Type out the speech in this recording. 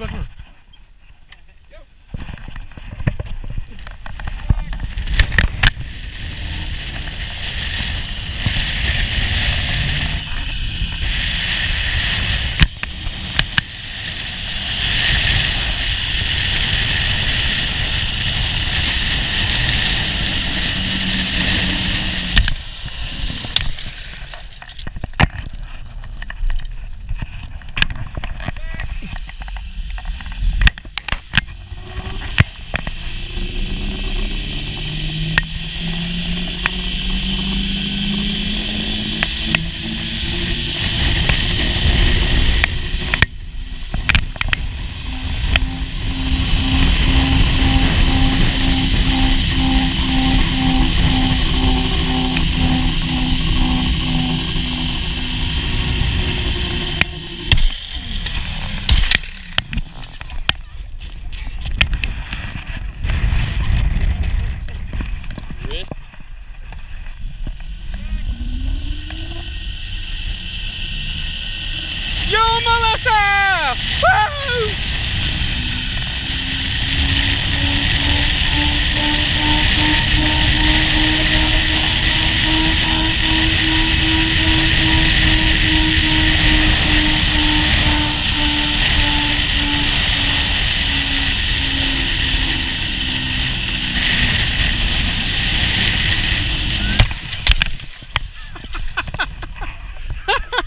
Warte mal. Woo!